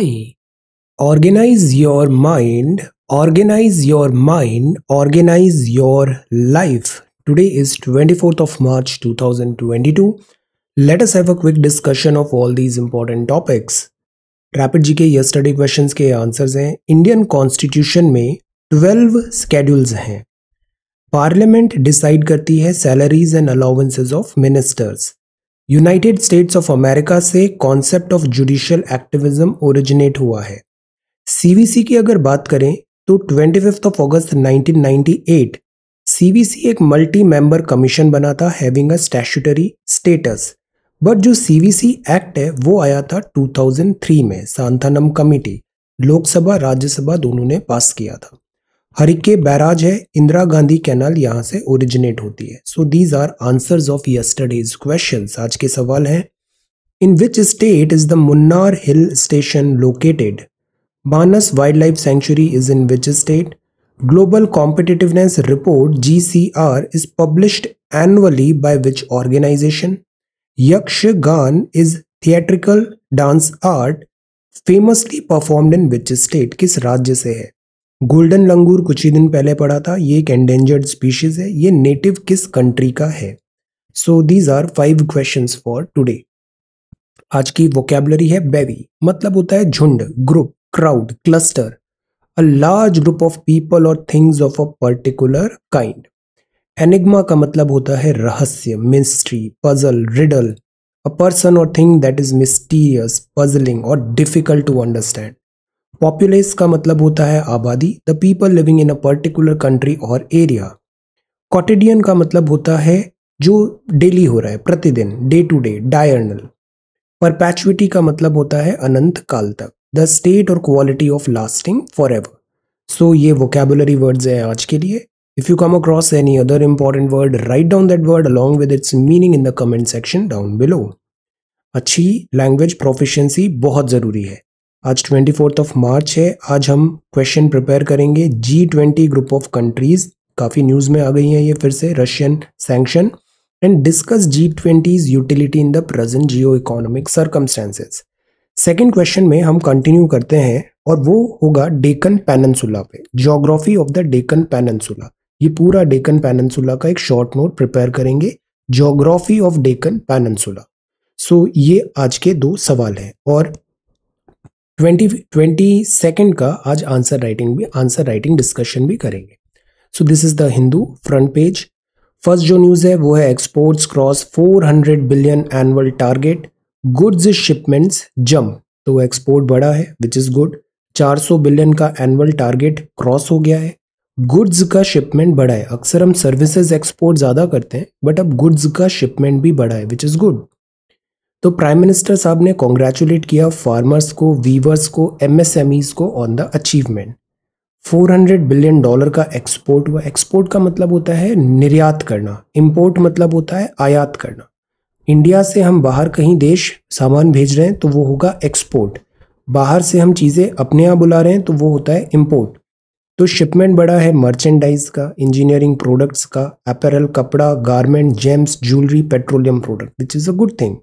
I organise your mind organise your mind organise your life today is twenty fourth of March two thousand twenty two let's have a quick discussion of all these important topics rapid G K yesterday question के answers हैं. Indian constitution में twelve schedules हैं. Parliament decide करती है salaries and allowances of ministers United States of America से concept of judicial activism originate हुआ है। CVC की अगर बात करें तो twenty fifth of August 1998 CVC एक मल्टी मेंबर कमीशन बना था having a statutory status but जो सीवीसी एक्ट है, वो आया था 2003 में, सांथनम कमिटी, लोकसभा, राज्यसभा दोनों ने पास किया था। हरिके बैराज है। इंदिरा गांधी कैनाल यहाँ से ओरिजिनेट होती है। So these are answers of yesterday's question आज के सवाल हैं। In which state is the Munnar hill station located Banas wild life sanctuary is in which state global competitiveness report G C R is published annually by which organization Yakshagana is theatrical dance art famously performed in which state किस राज्य से है? Golden लंगूर कुछ ही दिन पहले पढ़ा था। ये एक एंडेंजर्ड स्पीशीज है। ये नेटिव किस कंट्री का है? So these are five question for today आज की वोकेबलरी है बेवी मतलब होता है झुंड group crowd cluster a large group of people और things of a particular kind enigma का मतलब होता है रहस्य mystery puzzle riddle a person और thing that is mysterious puzzling और डिफ़िकल्ट टू अंडरस्टैंड पॉपुलेस का मतलब होता है आबादी the people living in a particular country और एरिया कॉटेडियन का मतलब होता है जो डेली हो रहा है, प्रतिदिन day to day diurnal perpetuity का मतलब होता है अनंत काल तक द स्टेट और quality of lasting for ever so ये वोकेबुलरी वर्ड्स हैं आज के लिए. If you come across any other important word write down that word along with its meaning in the comment section down below अच्छी language proficiency बहुत ज़रूरी है। आज ट्वेंटी फोर्थ ऑफ़ मार्च है। आज हम क्वेश्चन प्रिपेयर करेंगे। G twenty group of countries काफ़ी न्यूज़ में आ गई हैं ये फिर से Russian sanction and discuss G twenty's utility in the present geo economic circumstances second question में हम कंटिन्यू करते हैं, और वो होगा डेकन पैनसुला पे geography of the Deccan peninsula ये पूरा डेकन पैनसुला का एक शॉर्ट नोट प्रिपेयर करेंगे geography of Deccan peninsula so ये आज के दो सवाल हैं, और ट्वेंटी ट्वेंटी सेकेंड का आज आंसर राइटिंग भी आंसर राइटिंग डिस्कशन भी करेंगे। So this is the Hindu front page first जो न्यूज़ है, वो है exports cross 400 billion annual target goods shipments jump तो एक्सपोर्ट बढ़ा है विच इज़ गुड 400 बिलियन का एनुअल टारगेट क्रॉस हो गया है। गुड्स का शिपमेंट बढ़ा है। अक्सर हम सर्विसेज़ एक्सपोर्ट ज़्यादा करते हैं बट अब गुड्स का शिपमेंट भी बढ़ा है विच इज़ गुड तो प्राइम मिनिस्टर साहब ने कॉन्ग्रेचुलेट किया फार्मर्स को वीवर्स को एमएसएमईज को on the achievement 400 billion dollar का एक्सपोर्ट हुआ। एक्सपोर्ट का मतलब होता है निर्यात करना। इंपोर्ट मतलब होता है आयात करना। इंडिया से हम बाहर कहीं देश सामान भेज रहे हैं तो वो होगा एक्सपोर्ट बाहर से हम चीज़ें अपने यहाँ बुला रहे हैं तो वो होता है इम्पोर्ट तो शिपमेंट बड़ा है मर्चेंडाइज का इंजीनियरिंग प्रोडक्ट्स का अपैरल कपड़ा garment gems jewellery petroleum product which is a good thing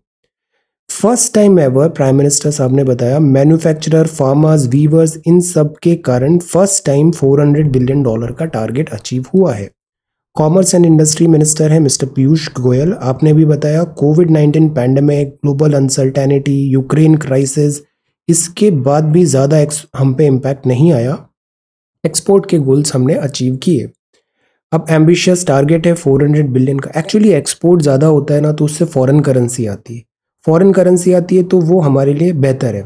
first time ever prime minister साहब ने बताया मैन्युफैक्चरर फार्मर्स वीवर्स इन सब के कारण फ़र्स्ट टाइम 400 बिलियन डॉलर का टारगेट अचीव हुआ है। कॉमर्स एंड इंडस्ट्री मिनिस्टर है मिस्टर पीयूष गोयल आपने भी बताया COVID 19 pandemic global uncertainty Ukraine crisis इसके बाद भी ज़्यादा हम पे इम्पैक्ट नहीं आया। एक्सपोर्ट के गोल्स हमने अचीव किए। अब एम्बिशियस टारगेट है 400 बिलियन का। एक्चुअली एक्सपोर्ट ज़्यादा होता है ना तो उससे फॉरेन करेंसी आती है। फॉरेन करेंसी आती है तो वो हमारे लिए बेहतर है।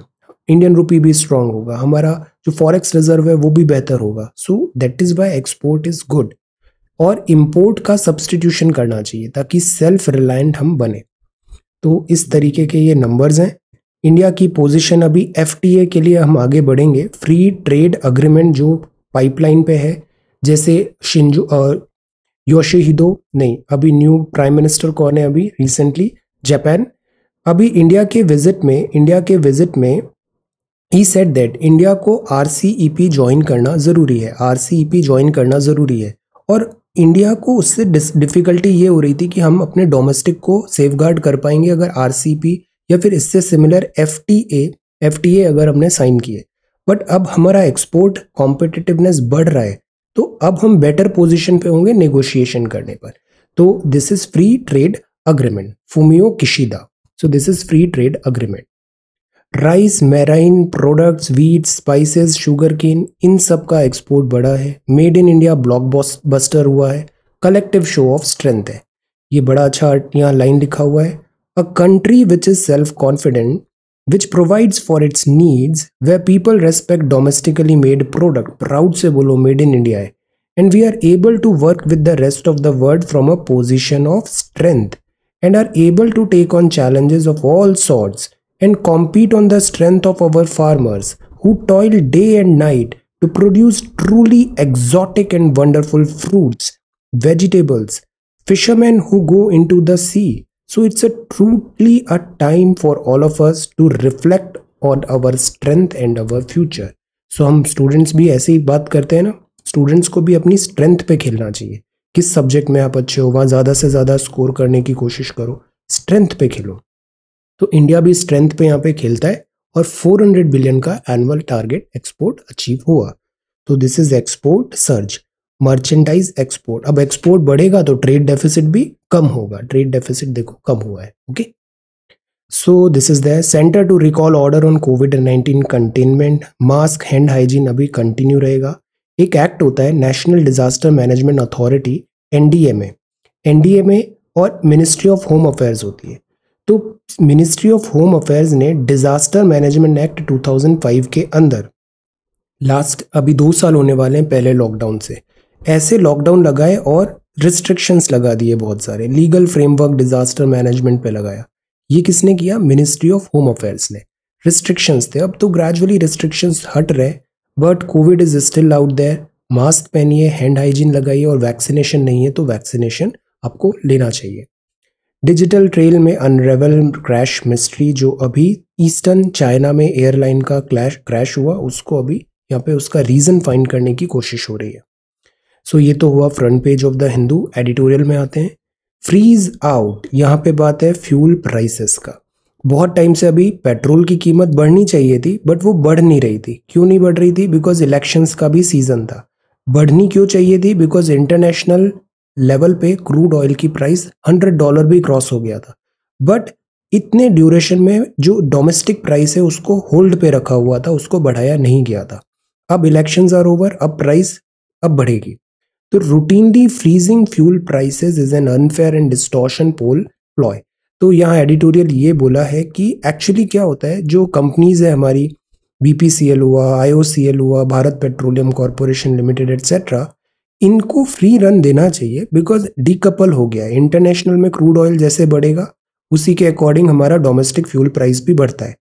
इंडियन रुपी भी स्ट्रांग होगा। हमारा जो फॉरेक्स रिज़र्व है वो भी बेहतर होगा। So that is why export is good और इम्पोर्ट का सब्सटीट्यूशन करना चाहिए ताकि सेल्फ रिलायंट हम बने। तो इस तरीके के ये नंबर्स हैं। इंडिया की पोजीशन अभी एफटीए के लिए हम आगे बढ़ेंगे। फ्री ट्रेड अग्रीमेंट जो पाइपलाइन पे है, जैसे शिंजू योशिहिदो नहीं, अभी न्यू प्राइम मिनिस्टर कौन है अभी? रिसेंटली जापान अभी इंडिया के विज़िट में, इंडिया के विज़िट में ही सेट दैट इंडिया को RCEP ज्वाइन करना ज़रूरी है। RCEP ज्वाइन करना ज़रूरी है। और इंडिया को उससे डिफ़िकल्टी ये हो रही थी कि हम अपने डोमेस्टिक को सेफ़ कर पाएँगे अगर आर या फिर इससे सिमिलर एफ़ एफ़ अगर हमने साइन किए। बट अब हमारा एक्सपोर्ट कॉम्पिटिटिवनेस बढ़ रहा है। तो अब हम बेटर पोजिशन पे होंगे नेगोशिएशन करने पर। तो this is free trade agreement Fumio Kishida so this is free trade agreement rice marine products wheat spices sugar cane इन सब का एक्सपोर्ट बढ़ा है। Made in India block buster हुआ है। कलेक्टिव शो ऑफ़ स्ट्रेंथ है। ये बड़ा अच्छा यहाँ लाइन लिखा हुआ है। A country which is self confident which provides for its needs way people respect domestically made product proud से बोलो मेड इन इंडिया है। And we are able to work with the rest of the world from a position of strength And are able to take on challenges of all sorts and compete on the strength of our farmers who toil day and night to produce truly exotic and wonderful fruits, vegetables, fishermen who go into the sea. So it's a truly a time for all of us to reflect on our strength and our future. So हम students भी ऐसे ही बात करते हैं ना students को भी अपनी स्ट्रेंथ पे खेलना चाहिए किस सब्जेक्ट में आप अच्छे हो, वहाँ ज़्यादा से ज़्यादा स्कोर करने की कोशिश करो। स्ट्रेंथ पे खेलो। तो इंडिया भी स्ट्रेंथ पे यहाँ पे खेलता है और 400 बिलियन का एनुअल टारगेट एक्सपोर्ट अचीव हुआ। तो this is export surge merchandise export अब एक्सपोर्ट बढ़ेगा तो ट्रेड डेफिसिट भी कम होगा। ट्रेड डेफिसिट देखो कम हुआ है okay so this is the centre to recall order on COVID nineteen containment mask hand hygiene अभी कंटिन्यू रहेगा। एक एक्ट होता है national disaster management authority, NDA में। एनडीए में और मिनिस्ट्री ऑफ़ होम अफेयर्स होती है। तो मिनिस्ट्री ऑफ़ होम अफेयर्स ने डिजास्टर मैनेजमेंट एक्ट 2005 के अंदर लास्ट अभी दो साल होने वाले हैं पहले लॉकडाउन से। ऐसे लॉकडाउन लगाए और रिस्ट्रिक्शंस लगा दिए बहुत सारे। लीगल फ्रेमवर्क डिजास्टर मैनेजमेंट पे लगाया। ये किसने किया? मिनिस्ट्री ऑफ़ होम अफेयर्स ने। रिस्ट्रिक्शंस थे। अब तो ग्रेजुअली रिस्ट्रिक्शंस हट रहे। But COVID is still out there mask पहनिए हैंड हाइजीन लगाइए और वैक्सीनेशन नहीं है तो वैक्सीनेशन आपको लेना चाहिए। डिजिटल ट्रेल में अनरेवल क्रैश मिस्ट्री जो अभी ईस्टर्न चाइना में एयरलाइन का क्लैश क्रैश हुआ उसको अभी यहाँ पे उसका रीज़न फाइंड करने की कोशिश हो रही है। सो so, ये तो हुआ front page of the Hindu editorial में आते हैं। फ्रीज आउट यहाँ पे बात है फ्यूल प्राइसेस का। बहुत टाइम से अभी पेट्रोल की कीमत बढ़नी चाहिए थी बट वो बढ़ नहीं रही थी। क्यों नहीं बढ़ रही थी? बिकॉज़ इलेक्शंस का भी सीज़न था। बढ़नी क्यों चाहिए थी? बिकॉज़ इंटरनेशनल लेवल पे क्रूड ऑयल की प्राइस हंड्रेड डॉलर भी क्रॉस हो गया था। बट इतने ड्यूरेशन में जो डोमेस्टिक प्राइस है, उसको होल्ड पे रखा हुआ था, उसको बढ़ाया नहीं गया था। अब इलेक्शन आर ओवर अब प्राइस अब बढ़ेगी। तो routinely freezing fuel prices is an unfair and distortion poll ploy तो यहाँ एडिटोरियल ये बोला है कि एक्चुअली क्या होता है? जो कंपनीज़ है हमारी बीपीसीएल हुआ आईओसीएल हुआ, Bharat petroleum corporation limited etcetera इनको फ्री रन देना चाहिए बिकॉज़ डीकपल हो गया है। इंटरनेशनल में क्रूड ऑयल जैसे बढ़ेगा, उसी के अकॉर्डिंग हमारा डोमेस्टिक फ्यूल प्राइस भी बढ़ता है।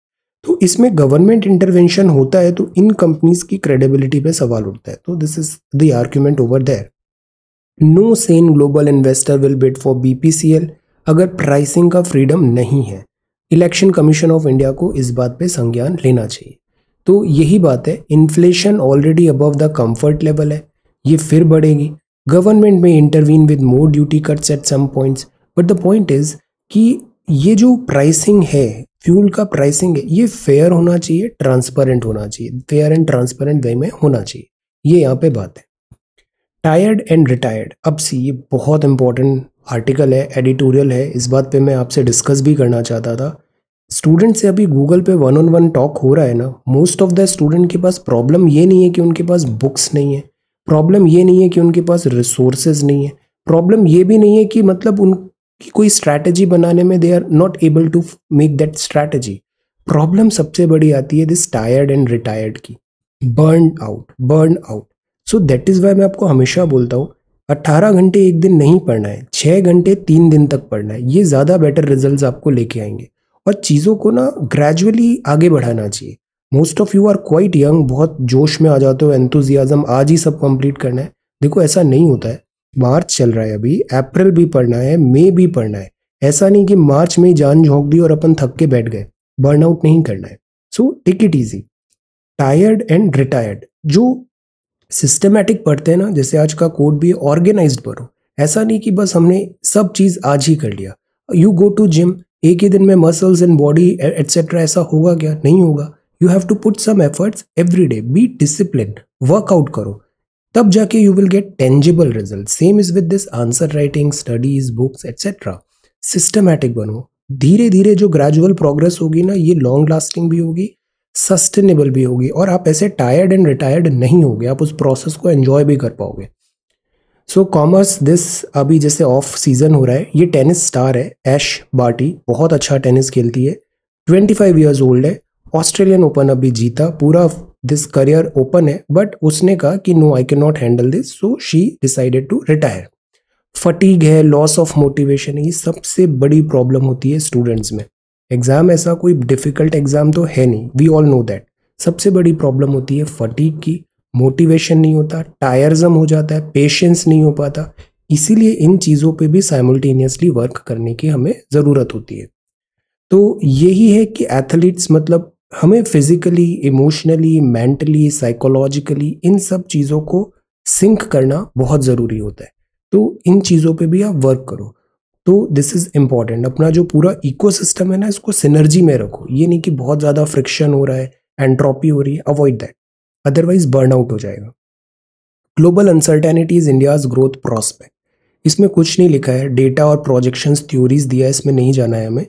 तो इसमें गवर्नमेंट इंटरवेंशन होता है तो इन कंपनीज़ की क्रेडिबिलिटी पे सवाल उठता है। तो this is the argument over there no sane global investor will bid for BPCL अगर प्राइसिंग का फ्रीडम नहीं है इलेक्शन कमीशन ऑफ़ इंडिया को इस बात पे संज्ञान लेना चाहिए। तो यही बात है inflation already above the comfort level है, ये फिर बढ़ेगी। गवर्नमेंट में intervene with more duty cuts at some points but the point is कि ये जो प्राइसिंग है फ्यूल का प्राइसिंग है, ये फेयर होना चाहिए ट्रांसपेरेंट होना चाहिए फेयर एंड ट्रांसपेरेंट वे में होना चाहिए। ये यहाँ पे बात है। टायर्ड एंड रिटायर्ड अब सी, ये बहुत इंपॉर्टेंट आर्टिकल है एडिटोरियल है, इस बात पे मैं आपसे डिस्कस भी करना चाहता था। स्टूडेंट से अभी गूगल पे वन ऑन वन टॉक हो रहा है ना मोस्ट ऑफ़ द स्टूडेंट के पास प्रॉब्लम ये नहीं है कि उनके पास बुक्स नहीं है प्रॉब्लम ये नहीं है कि उनके पास रिसोर्सेज नहीं है प्रॉब्लम ये भी नहीं है कि मतलब उनकी कोई स्ट्रैटेजी बनाने में they are not able to make that strategy problem सबसे बड़ी आती है दिस टायर्ड एंड रिटायर्ड की। Burn out burn out so that is why मैं आपको हमेशा बोलता हूँ अट्ठारह घंटे एक दिन नहीं पढ़ना है छः घंटे तीन दिन तक पढ़ना है, ये ज़्यादा बेटर रिज़ल्ट आपको लेके आएँगे। और चीज़ों को ना ग्रेजुअली आगे बढ़ाना चाहिए। Most of you are quite young बहुत जोश में आ जाते हो एंथुजियाजम आज ही सब कंप्लीट करना है। देखो, ऐसा नहीं होता है। मार्च चल रहा है अभी, अप्रैल भी पढ़ना है, मई भी पढ़ना है। ऐसा नहीं कि मार्च में जान झोंक दी और अपन थक के बैठ गए। बर्नआउट नहीं करना है। So take it easy tired and retired जो सिस्टमेटिक पढ़ते हैं ना, जैसे आज का कोड भी ऑर्गेनाइज पढ़ो। ऐसा नहीं कि बस हमने सब चीज़ आज ही कर लिया। यू गो टू जिम एक ही दिन में मसल्स एंड बॉडी एटसेट्रा ऐसा होगा क्या? नहीं होगा। You have to put some efforts every day be discipline workout करो। तब जाके you will get tangible result same is with this answer writing studies books etcetera systematic बनो। धीरे धीरे जो ग्रेजुअल प्रोग्रेस होगी ना, ये लॉन्ग लास्टिंग भी होगी सस्टेनेबल भी होगी और आप ऐसे टायर्ड एंड रिटायर्ड नहीं होगे। आप उस प्रोसेस को एंजॉय भी कर पाओगे। सो कॉमर्स दिस अभी जैसे ऑफ़ सीज़न हो रहा है, ये टेनिस स्टार है ऐश बाटी बहुत अच्छा टेनिस खेलती है। ट्वेंटी फाइव ईयर्स ओल्ड है ऑस्ट्रेलियन ओपन अभी जीता, पूरा दिस करियर ओपन है बट उसने कहा कि no I can not handle this so she decided to retire fatigue है लॉस ऑफ़ मोटिवेशन ये सबसे बड़ी प्रॉब्लम होती है स्टूडेंट्स में। एग्ज़ाम ऐसा कोई डिफ़िकल्ट एग्ज़ाम तो है नहीं. वी ऑल नो दैट सबसे बड़ी प्रॉब्लम होती है फटीक की. मोटिवेशन नहीं होता. टायरजम हो जाता है. पेशेंस नहीं हो पाता. इसीलिए इन चीज़ों पे भी साइमल्टेनियसली वर्क करने की हमें ज़रूरत होती है. तो यही है कि एथलीट्स मतलब हमें फिजिकली इमोशनली मेंटली साइकोलॉजिकली इन सब चीज़ों को सिंक करना बहुत ज़रूरी होता है. तो इन चीज़ों पे भी आप वर्क करो. तो दिस इज़ इंपॉर्टेंट अपना जो पूरा इकोसिस्टम है ना, इसको सिनर्जी में रखो। ये नहीं कि बहुत ज़्यादा फ्रिक्शन हो रहा है एंट्रोपी हो रही है avoid that otherwise burn out हो जाएगा। Global uncertainty is India's growth prospect इसमें कुछ नहीं लिखा है डेटा और प्रोजेक्शंस थ्योरीज दिया है, इसमें नहीं जाना है हमें।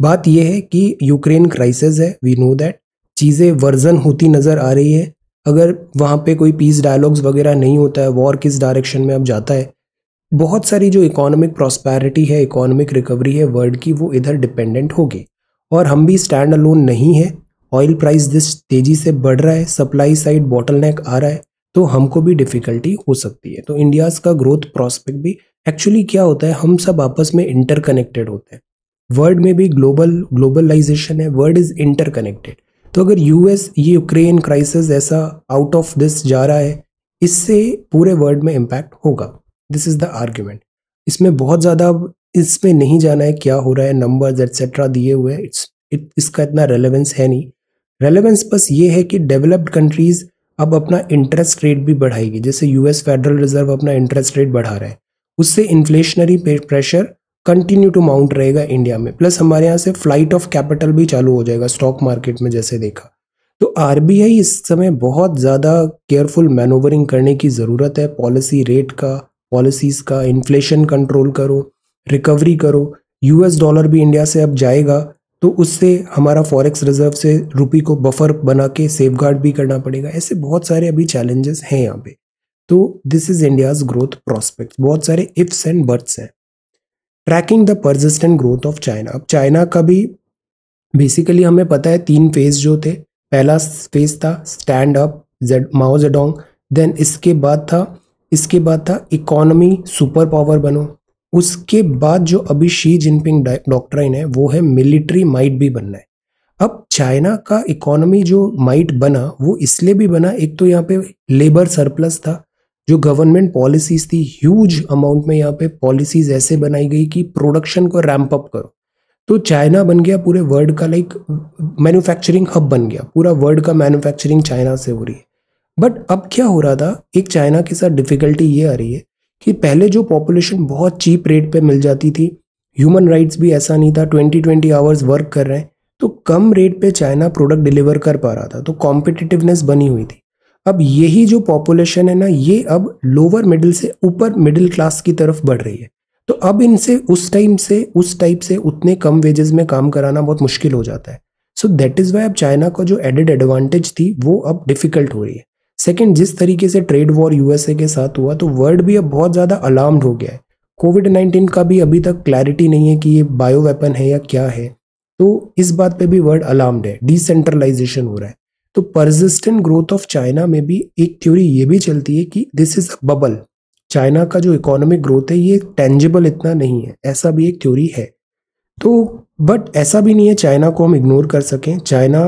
बात यह है कि यूक्रेन क्राइसिस है वी नो दैट चीज़ें वर्जन होती नज़र आ रही है। अगर वहाँ पे कोई पीस डायलॉग्स वगैरह नहीं होता है वॉर किस डायरेक्शन में अब जाता है बहुत सारी जो इकोनॉमिक प्रॉस्पैरिटी है इकोनॉमिक रिकवरी है वर्ल्ड की वो इधर डिपेंडेंट होगी और हम भी स्टैंड अलोन नहीं है। ऑयल प्राइस जिस तेज़ी से बढ़ रहा है सप्लाई साइड बॉटल आ रहा है तो हमको भी डिफ़िकल्टी हो सकती है। तो इंडियाज़ का ग्रोथ प्रॉस्पेक्ट भी एक्चुअली क्या होता है? हम सब आपस में इंटरकनेक्टेड होते हैं। वर्ल्ड में भी ग्लोबल ग्लोबलाइजेशन है वर्ल्ड इज़ इंटरकनेक्टेड तो अगर यूएस ये यूक्रेन क्राइसिस ऐसा आउट ऑफ़ दिस जा रहा है, इससे पूरे वर्ल्ड में इम्पैक्ट होगा। दिस इज़ द आर्ग्यूमेंट इसमें बहुत ज़्यादा अब इसमें नहीं जाना है क्या हो रहा है नंबर्स एट्सेट्रा दिए हुए हैं। इट्स इट, इसका इतना रेलेवेंस है नहीं। रेलेवेंस बस ये है कि डेवलप्ड कंट्रीज़ अब अपना इंटरेस्ट रेट भी बढ़ाएगी। जैसे यूएस फेडरल रिज़र्व अपना इंटरेस्ट रेट बढ़ा रहा है। उससे inflationary pressure continue to mount रहेगा इंडिया में। प्लस हमारे यहाँ से फ़्लाइट ऑफ़ कैपिटल भी चालू हो जाएगा स्टॉक मार्केट में जैसे देखा। तो आरबीआई इस समय बहुत ज़्यादा केयरफुल मैनोवरिंग करने की ज़रूरत है। पॉलिसी रेट का पॉलिसीज़ का, इन्फ्लेशन कंट्रोल करो, रिकवरी करो। यूएस डॉलर भी इंडिया से अब जाएगा तो उससे हमारा फॉरेक्स रिज़र्व से रुपी को बफर बना के सेफ़ भी करना पड़ेगा। ऐसे बहुत सारे अभी चैलेंजेस हैं यहाँ पे। तो this is India's growth prospect बहुत सारे इफ्स एंड बर्ड्स हैं। Tracking the persistent growth of China अब चाइना का भी बेसिकली हमें पता है तीन फ़ेज़ जो थे। पहला फ़ेज़ था स्टैंड अप जेड माओ जेडोंग देन इसके बाद था इसके बाद था इकोनॉमी सुपर पावर बनो। उसके बाद जो अभी शी जिनपिंग डॉक्ट्राइन है, वो है मिलिट्री माइट भी बनना है। अब चाइना का इकोनॉमी जो माइट बना, वो इसलिए भी बना, एक तो यहाँ पे लेबर सरप्लस था, जो गवर्नमेंट पॉलिसीज़ थी ह्यूज अमाउंट में यहाँ पे पॉलिसीज़ ऐसे बनाई गई कि प्रोडक्शन को रैंप अप करो। तो चाइना बन गया पूरे वर्ल्ड का लाइक मैन्युफैक्चरिंग हब बन गया, पूरा वर्ल्ड का मैन्युफैक्चरिंग चाइना से हो रही है। बट अब क्या हो रहा था? एक चाइना के साथ डिफिकल्टी ये आ रही है कि पहले जो पॉपुलेशन बहुत चीप रेट पे मिल जाती थी ह्यूमन राइट्स भी ऐसा नहीं था ट्वेंटी ट्वेंटी आवर्स वर्क कर रहे हैं तो कम रेट पे चाइना प्रोडक्ट डिलीवर कर पा रहा था तो कॉम्पिटिटिवनेस बनी हुई थी। अब यही जो पॉपुलेशन है ना, ये अब लोअर मिडिल से ऊपर मिडिल क्लास की तरफ़ बढ़ रही है। तो अब इनसे उस टाइम से, उस टाइप से उतने कम वेजेस में काम कराना बहुत मुश्किल हो जाता है। सो दैट इज़ वाई अब चाइना का जो एडेड एडवांटेज थी, वो अब डिफ़िकल्ट हो रही है। सेकेंड जिस तरीके से ट्रेड वॉर यूएसए के साथ हुआ तो वर्ल्ड भी अब बहुत ज़्यादा अलार्म्ड हो गया है। कोविड नाइन्टीन का भी अभी तक क्लैरिटी नहीं है कि ये बायो वेपन है या क्या है। तो इस बात पे भी वर्ल्ड अलार्म्ड है। डिसेंट्रलाइजेशन हो रहा है। तो परसिस्टेंट ग्रोथ ऑफ़ चाइना में भी एक थ्योरी ये भी चलती है कि this is a bubble China का जो इकोनॉमिक ग्रोथ है, ये टेंजिबल इतना नहीं है। ऐसा भी एक थ्योरी है। तो बट ऐसा भी नहीं है चाइना को हम इग्नोर कर सकें। चाइना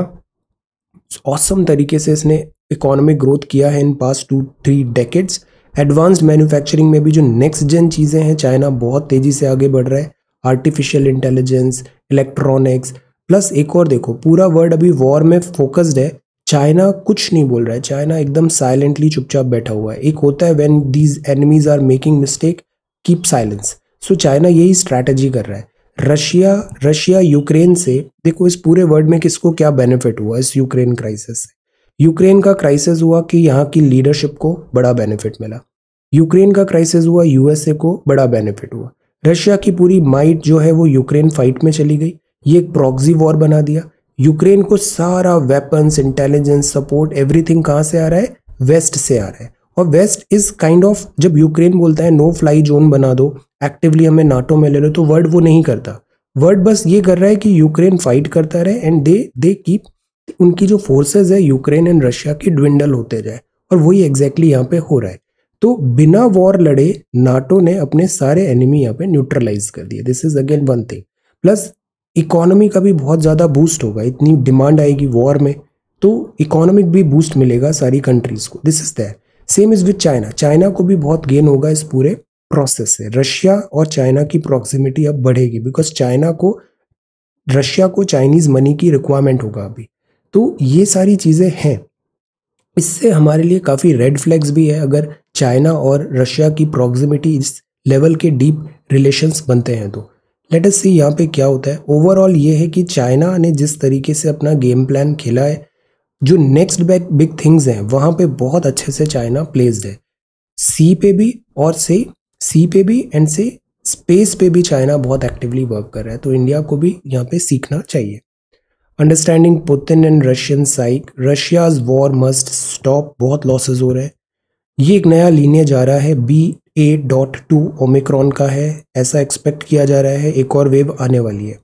औसम तरीके से इसने इकोनॉमिक ग्रोथ किया है in past two three decades advanced manufacturing में भी जो नेक्स्ट जेन चीज़ें हैं चाइना बहुत तेज़ी से आगे बढ़ रहा है. आर्टिफिशियल इंटेलिजेंस इलेक्ट्रॉनिक्स प्लस एक और देखो, पूरा वर्ल्ड अभी वॉर में फोकस्ड है. चाइना कुछ नहीं बोल रहा है. चाइना एकदम साइलेंटली चुपचाप बैठा हुआ है. एक होता है when these enemies are making mistake keep silence so China यही स्ट्रैटेजी कर रहा है. रशिया रशिया यूक्रेन से देखो इस पूरे वर्ल्ड में किसको क्या बेनिफिट हुआ, इस यूक्रेन क्राइसिस से? यूक्रेन का क्राइसिस हुआ कि यहाँ की लीडरशिप को बड़ा बेनिफिट मिला। यूक्रेन का क्राइसिस हुआ यूएसए को बड़ा बेनिफिट हुआ। रशिया की पूरी माइट जो है वो यूक्रेन फाइट में चली गई। ये एक प्रॉक्सी वॉर बना दिया। यूक्रेन को सारा वेपन्स इंटेलिजेंस सपोर्ट एवरीथिंग कहाँ से आ रहा है? वेस्ट से आ रहा है। और वेस्ट इज़ काइंड ऑफ़ जब यूक्रेन बोलता है नो फ्लाई जोन बना दो एक्टिवली हमें नाटो में ले लो तो वर्ड वो नहीं करता। वर्ड बस ये कर रहा है कि यूक्रेन फाइट करता रहे एंड दे दे कीप उनकी जो फोर्सेज है यूक्रेन एंड रशिया की ड्विंडल होते जाए, और वही एग्जैक्टली यहाँ पे हो रहा है। तो बिना वॉर लड़े नाटो ने अपने सारे एनिमी यहाँ पे न्यूट्रलाइज कर दिए। This is again one thing plus economy का भी बहुत ज़्यादा बूस्ट होगा। इतनी डिमांड आएगी वॉर में तो इकोनॉमिक भी बूस्ट मिलेगा सारी कंट्रीज़ को। This is that same is with China China को भी बहुत गेन होगा इस पूरे प्रोसेस से। रशिया और चाइना की प्रॉक्सिमिटी अब बढ़ेगी बिकॉज़ चाइना को रशिया को चाइनीज़ मनी की रिक्वायरमेंट होगा अभी। तो ये सारी चीज़ें हैं। इससे हमारे लिए काफ़ी रेड फ्लैग्स भी है अगर चाइना और रशिया की प्रॉक्सिमिटी इस लेवल के डीप रिलेशंस बनते हैं तो। लेट अस सी यहाँ पे क्या होता है। ओवरऑल ये है कि चाइना ने जिस तरीके से अपना गेम प्लान खेला है, जो नेक्स्ट बैक बिग थिंग्स हैं, वहाँ पे बहुत अच्छे से चाइना प्लेस्ड है। सी पे भी और से सी पे भी एंड से स्पेस पे भी चाइना बहुत एक्टिवली वर्क कर रहा है तो इंडिया को भी यहाँ पे सीखना चाहिए। Understanding Putin and Russian psych Russia's war must stop बहुत लॉसेज हो रहे हैं। ये एक नया लीनियज जा रहा है। B A dot two Omicron का है। ऐसा एक्सपेक्ट किया जा रहा है। एक और वेव आने वाली है।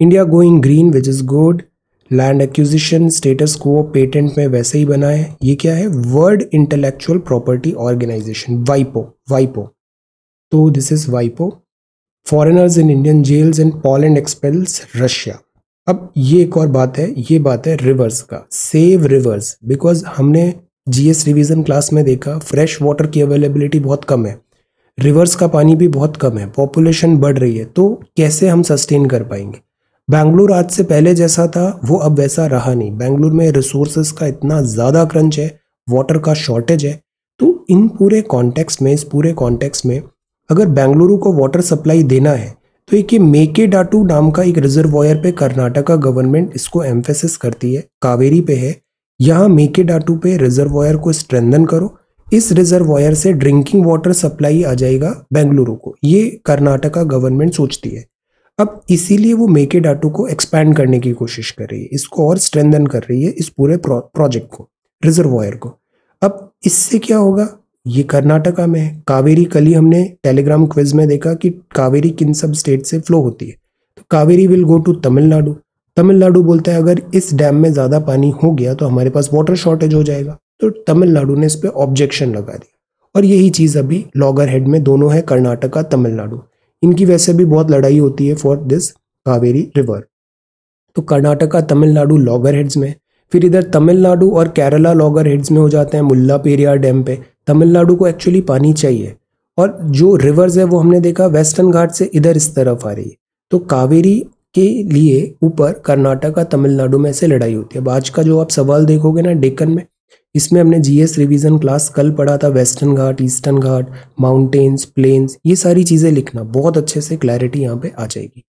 India going green which is good land acquisition status को पेटेंट में वैसे ही बना है। ये क्या है? वर्ल्ड इंटेलेक्चुअल प्रॉपर्टी ऑर्गेनाइजेशन वाइपो वाइपो तो this is वाइपो foreigners in Indian gels and पॉलैंड expels Russia अब ये एक और बात है, ये बात है रिवर्स का। सेव रिवर्स बिकॉज़ हमने जीएस रिवीजन क्लास में देखा फ्रेश वाटर की अवेलेबिलिटी बहुत कम है। रिवर्स का पानी भी बहुत कम है पॉपुलेशन बढ़ रही है तो कैसे हम सस्टेन कर पाएँगे? बैंगलोर आज से पहले जैसा था, वो अब वैसा रहा नहीं। बैंगलोर में रिसोर्सेज का इतना ज़्यादा क्रंच है वाटर का शॉर्टेज है तो इन पूरे कॉन्टेक्स्ट में, इस पूरे कॉन्टेक्स्ट में, अगर बेंगलुरु को वाटर सप्लाई देना है तो एक ये मेके डाटू नाम का एक रिजर्वॉयर पे कर्नाटका गवर्नमेंट इसको एम्फेसिस करती है, कावेरी पे है। यहाँ मेके डाटू पे रिजर्वॉयर को स्ट्रेंथन करो। इस रिजर्वॉयर से ड्रिंकिंग वाटर सप्लाई आ जाएगा बेंगलुरु को। ये कर्नाटका गवर्नमेंट सोचती है। अब इसीलिए वो मेके डाटू को एक्सपैंड करने की कोशिश कर रही है। इसको और स्ट्रेंथन कर रही है इस पूरे प्रोजेक्ट को रिजर्वॉयर को। अब इससे क्या होगा? ये कर्नाटका में है। कावेरी कल ही हमने टेलीग्राम क्विज में देखा कि कावेरी किन सब स्टेट से फ्लो होती है। तो Kaveri will go to Tamil Nadu. Tamil Nadu बोलता है, अगर इस डैम में ज़्यादा पानी हो गया तो हमारे पास वाटर शॉर्टेज हो जाएगा। तो तमिलनाडु ने इस पर ऑब्जेक्शन लगा दिया। और यही चीज़ अभी लॉगर हेड में दोनों है, कर्नाटका, तमिलनाडु। इनकी वैसे भी बहुत लड़ाई होती है फॉर दिस कावेरी रिवर तो कर्नाटका, तमिलनाडु लॉगर हेड्स में फिर इधर तमिलनाडु और केरला लॉगर हेड्स में हो जाते हैं मुल्ला पेरियार डैम पे। तमिलनाडु को एक्चुअली पानी चाहिए। और जो रिवर्स है, वो हमने देखा वेस्टर्न घाट से इधर इस तरफ़ आ रही है। तो कावेरी के लिए ऊपर कर्नाटका तमिलनाडु में से लड़ाई होती है। अब आज का जो आप सवाल देखोगे ना डेक्कन में, इसमें हमने जीएस रिवीजन क्लास कल पढ़ा था western ghat eastern ghat mountains plains ये सारी चीज़ें लिखना। बहुत अच्छे से क्लैरिटी यहाँ पे आ जाएगी।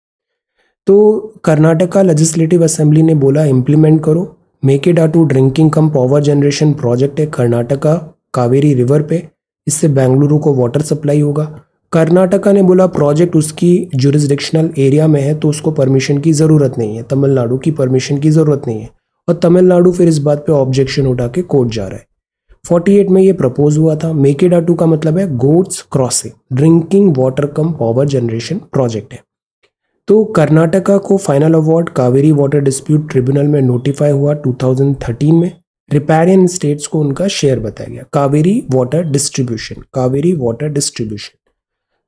तो कर्नाटका लेजिस्लेटिव असेंबली ने बोला इम्प्लीमेंट करो। Make it to drinking cum power generation project है कर्नाटका कावेरी रिवर पे। इससे बेंगलुरु को वाटर सप्लाई होगा। कर्नाटका ने बोला प्रोजेक्ट उसकी जुरिस्डिक्शनल एरिया में है तो उसको परमिशन की ज़रूरत नहीं है। तमिलनाडु की परमिशन की ज़रूरत नहीं है। और तमिलनाडु फिर इस बात पे ऑब्जेक्शन उठा के कोर्ट जा रहा है। 48 में ये प्रपोज हुआ था। मेकेडाटू का मतलब है gods crossing drinking water cum power generation project है। तो कर्नाटका को final award Kaveri water dispute tribunal में नोटिफाई हुआ 2013 में। रिपेरियन स्टेट्स को उनका शेयर बताया गया। Kaveri water distribution Kaveri water distribution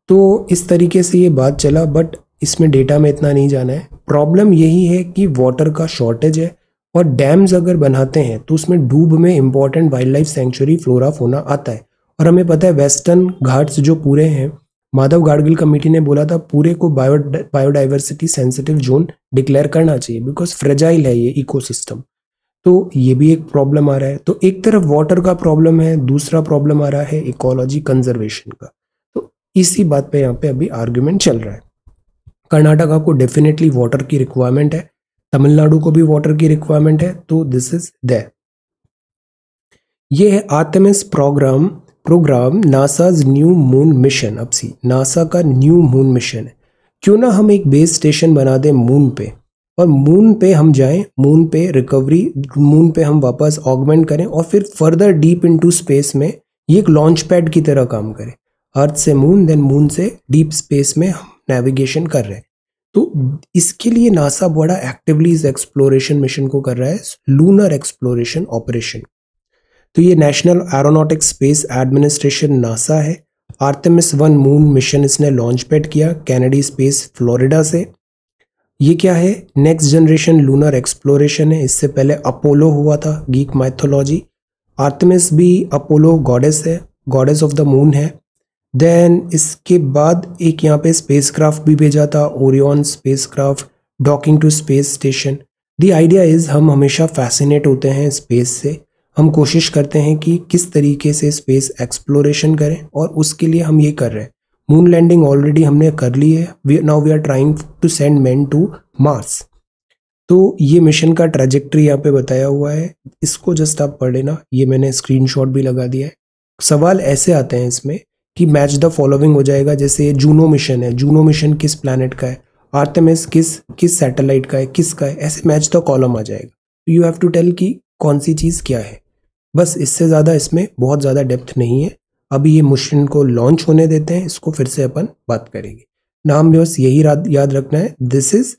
तो इस तरीके से ये बात चला बट इसमें डेटा में इतना नहीं जाना है। प्रॉब्लम यही है कि वाटर का शॉर्टेज है और डैम्स अगर बनाते हैं तो उसमें डूब में important wildlife sanctuary flora fauna आता है। और हमें पता है वेस्टर्न घाट्स जो पूरे हैं माधव गाडगिल कमेटी ने बोला था, पूरे को bio biodiversity sensitive zone declare करना चाहिए बिकॉज़ फ्रेजाइल है ये इकोसिस्टम तो ये भी एक प्रॉब्लम आ रहा है। तो एक तरफ़ वाटर का प्रॉब्लम है, दूसरा प्रॉब्लम आ रहा है इकोलॉजी कंजर्वेशन का। तो इसी बात पे यहाँ पे अभी आर्ग्यूमेंट चल रहा है। कर्नाटका को डेफिनेटली वाटर की रिक्वायरमेंट है, तमिलनाडु को भी वाटर की रिक्वायरमेंट है तो दिस इज़ द ये है Artemis program program NASA's new moon mission अब सी नासा का न्यू मून मिशन है। क्यों ना हम एक बेस स्टेशन बना दें मून पे? और मून पे हम जाएँ मून पे रिकवरी मून पे हम वापस ऑगमेंट करें और फिर फर्दर डीप इनटू स्पेस में ये एक लॉन्च पैड की तरह काम करे। अर्थ से मून देन मून से डीप स्पेस में हम नेविगेशन कर रहे हैं। तो इसके लिए नासा बड़ा एक्टिवली इस एक्सप्लोरेशन मिशन को कर रहा है लूनर एक्सप्लोरेशन ऑपरेशन तो ये national aeronautic space administration NASA है। आर्टेमिस वन मून मिशन इसने लॉन्च पैड किया कैनेडी स्पेस फ्लोरिडा से। ये क्या है? नेक्स्ट जनरेशन लूनर एक्सप्लोरेशन है। इससे पहले अपोलो हुआ था गीक माइथोलॉजी आर्टमिस भी अपोलो गॉडेस है गॉडेस ऑफ़ द मून है। देन इसके बाद एक यहाँ पे स्पेस क्राफ्ट भी भेजा था Orion space craft docking to space station the idea is हम हमेशा फैसिनेट होते हैं स्पेस से। हम कोशिश करते हैं कि किस तरीके से स्पेस एक्सप्लोरेशन करें और उसके लिए हम ये कर रहे हैं। मून लैंडिंग ऑलरेडी हमने कर ली है. Now we are trying to send man to Mars तो ये मिशन का ट्रेजेक्ट्री यहाँ पे बताया हुआ है. इसको जस्ट आप पढ़ लेना. ये मैंने स्क्रीनशॉट भी लगा दिया है. सवाल ऐसे आते हैं इसमें कि मैच द फॉलोइंग हो जाएगा. जैसे ये जूनो मिशन है. जूनो मिशन किस प्लानट का है? आर्टेमिस किस किस सैटेलाइट का है? किसका है? ऐसे मैच द कॉलम आ जाएगा. यू हैव टू टेल कि कौन सी चीज़ क्या है? बस इससे ज़्यादा इसमें बहुत ज़्यादा डेप्थ नहीं है. अभी ये मिशन को लॉन्च होने देते हैं, इसको फिर से अपन बात करेंगे। नाम बस यही याद रखना है दिस इज़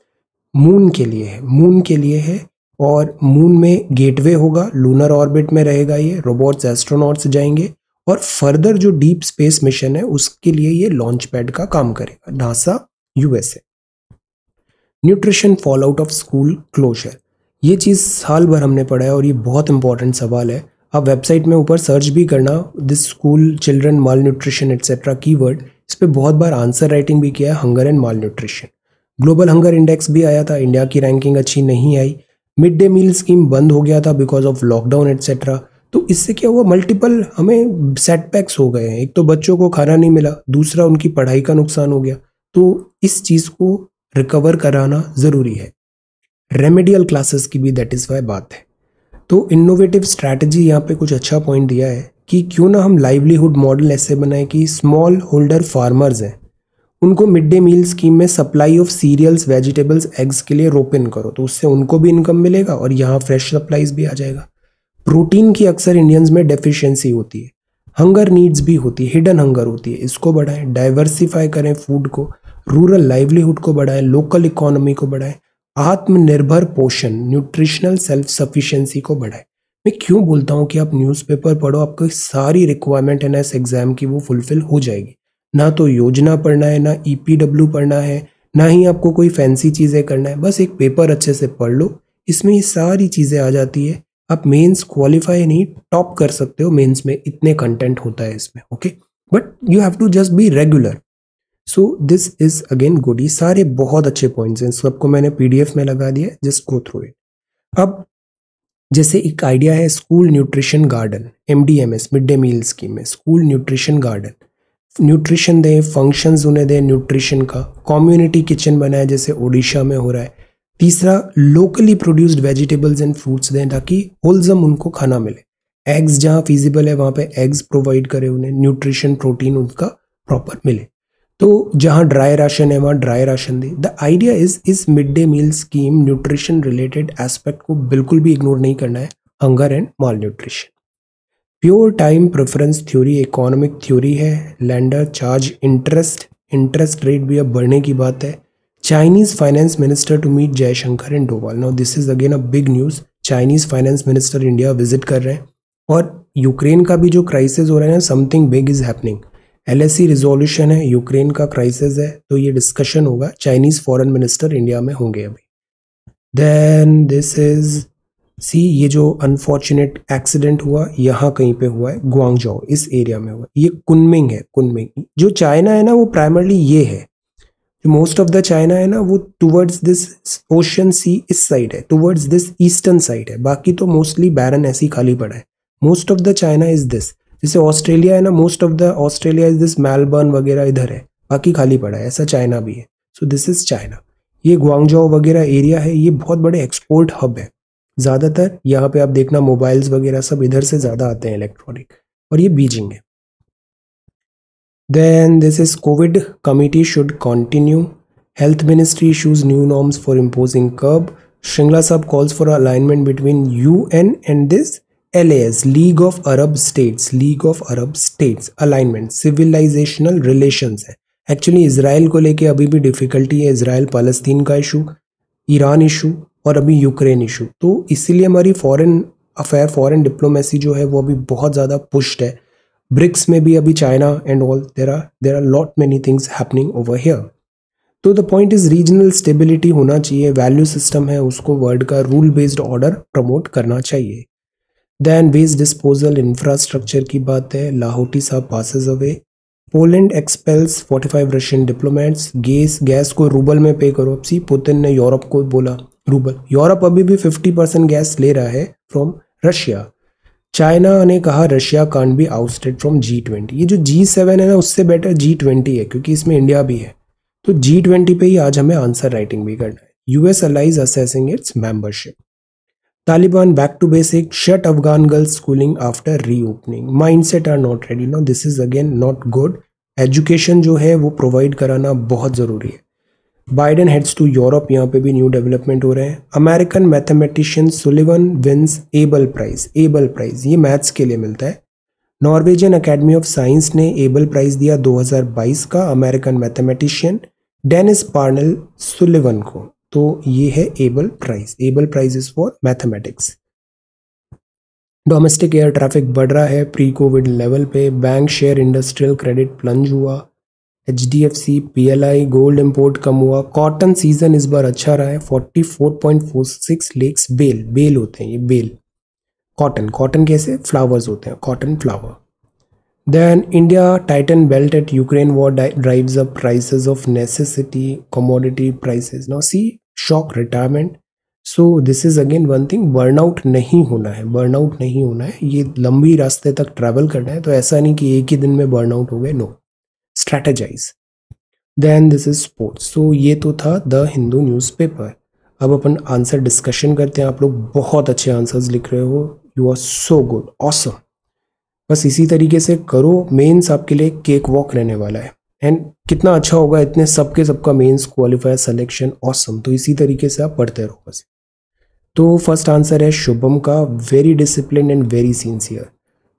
मून के लिए है। मून के लिए है और मून में गेटवे होगा लूनर ऑर्बिट में रहेगा ये रोबोट्स एस्ट्रोनॉट्स जाएँगे और फर्दर जो डीप स्पेस मिशन है, उसके लिए ये लॉन्च पैड का काम करेगा NASA USA nutrition fall out of school closure ये चीज़ साल भर हमने पढ़ा है और ये बहुत इंपॉर्टेंट सवाल है। आप वेबसाइट में ऊपर सर्च भी करना this school children malnutrition etcetera keyword इस पर बहुत बार आंसर राइटिंग भी किया है hunger and malnutrition global hunger index भी आया था इंडिया की रैंकिंग अच्छी नहीं आई. मिड डे मील स्कीम बंद हो गया था बिकॉज़ ऑफ़ लॉकडाउन एट्सेट्रा तो इससे क्या हुआ? मल्टीपल हमें सेटबैक्स हो गए हैं। एक तो बच्चों को खाना नहीं मिला, दूसरा उनकी पढ़ाई का नुकसान हो गया। तो इस चीज़ को रिकवर कराना ज़रूरी है। रेमेडियल क्लासेस की भी दैट इज़ वाई बात है। तो इनोवेटिव स्ट्रैटेजी यहाँ पे कुछ अच्छा पॉइंट दिया है कि क्यों ना हम लाइवलीहुड मॉडल ऐसे बनाए कि स्मॉल होल्डर फार्मर्स हैं। उनको मिड डे मील स्कीम में supply of cereals vegetables eggs के लिए रोपिन करो तो उससे उनको भी इनकम मिलेगा और यहाँ फ्रेश सप्लाईज भी आ जाएगा। प्रोटीन की अक्सर इंडियंस में डेफिशिएंसी होती है। हंगर नीड्स भी होती है हिडन हंगर होती है। इसको बढ़ाएँ डाइवर्सिफाई करें फ़ूड को रूरल लाइवलीहुड को बढ़ाएँ लोकल इकोनॉमी को बढ़ाएँ। आत्मनिर्भर पोषण न्यूट्रिशनल सेल्फ सफिशिएंसी को बढ़ाए। मैं क्यों बोलता हूँ कि आप न्यूज़पेपर पढ़ो, आपको सारी रिक्वायरमेंट है ना इस एग्ज़ाम की, वो फुलफिल हो जाएगी। ना तो योजना पढ़ना है, ना ई e पढ़ना है, ना ही आपको कोई फैंसी चीज़ें करना है, बस एक पेपर अच्छे से पढ़ लो। इसमें ये सारी चीज़ें आ जाती है। आप मेंस क्वालिफाई नहीं टॉप कर सकते हो मेंस में इतने कंटेंट होता है इसमें okay but you have to just be regular so this is again good सारे बहुत अच्छे पॉइंट्स हैं। सबको मैंने पीडीएफ में लगा दिया जस्ट गो थ्रू इट अब, जैसे एक आइडिया है school nutrition garden M D M S mid day meal scheme में स्कूल न्यूट्रिशन गार्डन न्यूट्रिशन दें फ़ंक्शंस उन्हें दें न्यूट्रिशन का। कम्युनिटी किचन बनाए जैसे ओडिशा में हो रहा है। तीसरा locally produced vegetables and fruits दें, ताकि होलजम उनको खाना मिले। एग्स जहाँ फिजिबल है, वहाँ पे एग्स प्रोवाइड करें उन्हें। न्यूट्रिशन प्रोटीन उनका प्रॉपर मिले। तो जहाँ ड्राई राशन है, वहाँ ड्राई राशन दे। द आइडिया इज़ इस mid day meal scheme nutrition related aspect को बिल्कुल भी इग्नोर नहीं करना है। Hunger and malnutrition pure time preference theory economic theory है। Lender charge interest interest rate भी अब बढ़ने की बात है। Chinese finance minister to meet Jaishankar and Doval now this is again a big news Chinese finance minister India visit कर रहे हैं। और यूक्रेन का भी जो क्राइसिस हो रहा है ना something big is happening LSC resolution है यूक्रेन का क्राइसिस है तो ये डिस्कशन होगा चाइनीज़ फॉरेन मिनिस्टर इंडिया में होंगे अभी। देन दिस इज़ सी ये जो अनफॉर्चुनेट एक्सीडेंट हुआ, यहाँ कहीं पे हुआ है गुआंगजो इस एरिया में हुआ। ये कुनमिंग है कुनमिंग जो चाइना है ना, वो प्राइमरली ये है। मोस्ट ऑफ़ द चाइना है ना, वो टूवर्ड्स दिस ओशन सी इस साइड है टूवर्ड्स दिस ईस्टर्न साइड है। बाकी तो मोस्टली बैरन ऐसी खाली पड़ा है। Most of the China is this जैसे ऑस्ट्रेलिया है ना most of the Australia is this Melbourne वगैरह इधर है, बाकी खाली पड़ा है, ऐसा चाइना भी है। सो दिस इज़ चाइना ये गुआंगजाओ वगैरह एरिया है, ये बहुत बड़े एक्सपोर्ट हब है। ज़्यादातर यहाँ पे आप देखना मोबाइल्स वगैरह सब इधर से ज़्यादा आते हैं इलेक्ट्रॉनिक और ये बीजिंग है। Then this is covid committee should continue health ministry issues new norms for imposing curb Shringla सब calls for alignment between U N and this L S league of Arab states league of Arab states alignment civilisational relations है। Actually Israel को लेके अभी भी difficulty है Israel पालस्तीन का issue Iran issue और अभी यूक्रेन इशू तो इसीलिए हमारी फॉरेन अफेयर फॉरेन डिप्लोमेसी जो है, वो अभी बहुत ज़्यादा पुश्ड है। ब्रिक्स में भी अभी China and all there are there are lot many things happening over here तो the point is regional stability होना चाहिए वैल्यू सिस्टम है, उसको वर्ल्ड का रूल बेस्ड ऑर्डर प्रमोट करना चाहिए। देन वेस्ट डिस्पोजल इंफ्रास्ट्रक्चर की बात है, लाहौटी साहब passes away Poland expels 45 Russian diplomats gas gas को रूबल में पे करो। सी पुतिन ने यूरोप को बोला रूबल यूरोप अभी भी 50 परसेंट गैस ले रहा है फ्रॉम रशिया चाइना ने कहा Russia can be ousted from G twenty ये जो जी सेवन है ना, उससे बेटर जी ट्वेंटी है, क्योंकि इसमें इंडिया भी है। तो जी ट्वेंटी पे ही आज हमें आंसर राइटिंग भी करना है। US allies assessing its membership Taliban back to basic shut Afghan girls schooling after reopening mindset are not ready no this is again not good education जो है, वो प्रोवाइड कराना बहुत ज़रूरी है। बाइडन हेड्स टू यूरोप यहाँ पे भी न्यू डेवलपमेंट हो रहे हैं। American mathematician Sullivan wins Abel prize Abel prize ये मैथ्स के लिए मिलता है। नॉर्वेजियन अकेडमी ऑफ़ साइंस ने एबल प्राइज दिया 2022 का American mathematician Dennis Parnell Sullivan को। तो ये है Abel prize Abel prize is for mathematics domestic air traffic बढ़ रहा है. प्री कोविड लेवल पे bank share industrial credit plunge हुआ. H D F C P L I gold import कम हुआ. कॉटन सीज़न इस बार अच्छा रहा है. Forty four point four six lakhs bale bale होते हैं ये बेल कॉटन कॉटन कैसे? फ्लावर्स होते हैं. Cotton flower then India tighten belt at Ukraine war drives up prices of necessity commodity prices now see shock retirement so this is again one thing burnout नहीं होना है burnout नहीं होना है। ये लंबी रास्ते तक ट्रैवल करना है तो ऐसा नहीं कि एक ही दिन में बर्नआउट हो गए no strategize then this is sports so ये तो था द हिंदू न्यूज़पेपर अब अपन आंसर डिस्कशन करते हैं, आप लोग बहुत अच्छे आंसर्स लिख रहे हो। You are so good awesome बस इसी तरीके से करो मेंस आपके लिए केक वॉक रहने वाला है। एंड कितना अच्छा होगा, इतने सबके सबका मेंस क्वालिफायर सिलेक्शन ऑसम तो इसी तरीके से आप पढ़ते रहो बस। तो फ़र्स्ट आंसर है शुभम का very discipline and very sincere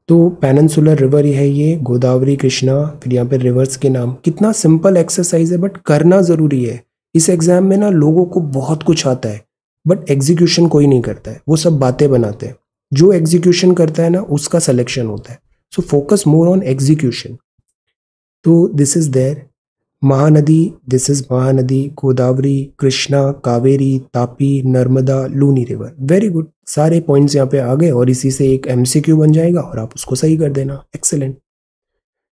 तो पैनसुलर रिवर ही ये, गोदावरी, कृष्णा, फिर यहाँ पे रिवर्स के नाम। कितना सिंपल एक्सरसाइज है बट करना ज़रूरी है। इस एग्ज़ाम में ना लोगों को बहुत कुछ आता है बट एग्जीक्यूशन कोई नहीं करता है। वो सब बातें बनाते हैं। जो एग्जीक्यूशन करता है ना, उसका सिलेक्शन होता है। So focus more on execution तो this is there Mahanadi this is Mahanadi, Godavari, Krishna, Kaveri, Tapi, Narmada, Luni river very good सारे पॉइंट्स यहाँ पे आ गए और इसी से एक एमसीक्यू बन जाएगा और आप उसको सही कर देना। एक्सेलेंट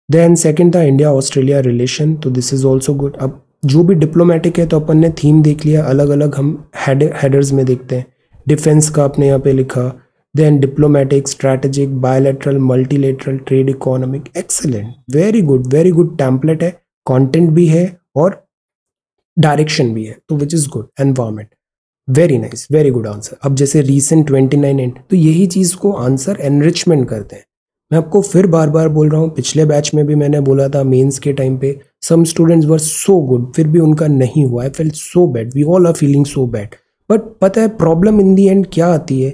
देन सेकेंड था इंडिया ऑस्ट्रेलिया रिलेशन तो दिस इज़ ऑल्सो गुड अब जो भी डिप्लोमेटिक है तो अपन ने थीम देख लिया। अलग अलग हम हेडर्स में देखते हैं। डिफेंस का आपने यहाँ पे लिखा। Then diplomatic strategic bilateral multilateral trade economic excellent very good very good template है. कंटेंट भी है और डायरेक्शन भी है. तो which is good environment very nice very good answer अब जैसे रीसेंट ट्वेंटी नाइन एंड तो यही चीज़ को आंसर एनरिचमेंट करते हैं. मैं आपको फिर बार बार बोल रहा हूँ, पिछले बैच में भी मैंने बोला था मेंस के टाइम पे some students were so good फिर भी उनका नहीं हुआ. I fail so bad we all are feeling so bad but पता है प्रॉब्लम इन दी एंड क्या आती है?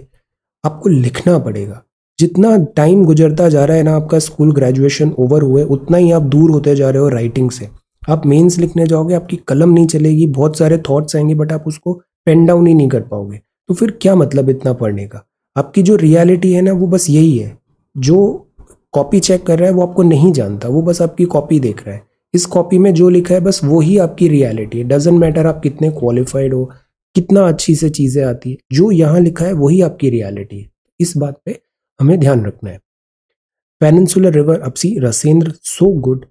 आपको लिखना पड़ेगा। जितना टाइम गुजरता जा रहा है ना, आपका स्कूल ग्रेजुएशन ओवर हुए उतना ही आप दूर होते जा रहे हो राइटिंग से। आप मेंस लिखने जाओगे, आपकी कलम नहीं चलेगी, बहुत सारे थॉट्स आएँगे बट आप उसको पेन डाउन ही नहीं कर पाओगे। तो फिर क्या मतलब इतना पढ़ने का? आपकी जो रियलिटी है ना, वो बस यही है। जो कॉपी चेक कर रहा है, वो आपको नहीं जानता, वो बस आपकी कॉपी देख रहा है। इस कॉपी में जो लिखा है, बस वो ही आपकी रियलिटी है। डजेंट मैटर आप कितने क्वालिफाइड हो कितना अच्छी से चीज़ें आती है। जो यहाँ लिखा है, वही आपकी रियलिटी है। इस बात पे हमें ध्यान रखना है। Peninsular river अपसी Rasendra so good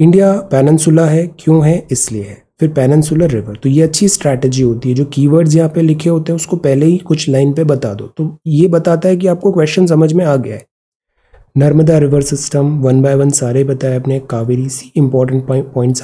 India peninsula है, क्यों है? इसलिए है। फिर पेनसुलर रिवर तो ये अच्छी स्ट्रैटेजी होती है। जो कीवर्ड्स यहाँ पे लिखे होते हैं, उसको पहले ही कुछ लाइन पे बता दो। तो ये बताता है कि आपको क्वेश्चन समझ में आ गया है। Narmada river system one by one सारे बताए अपने। Kaveri see important points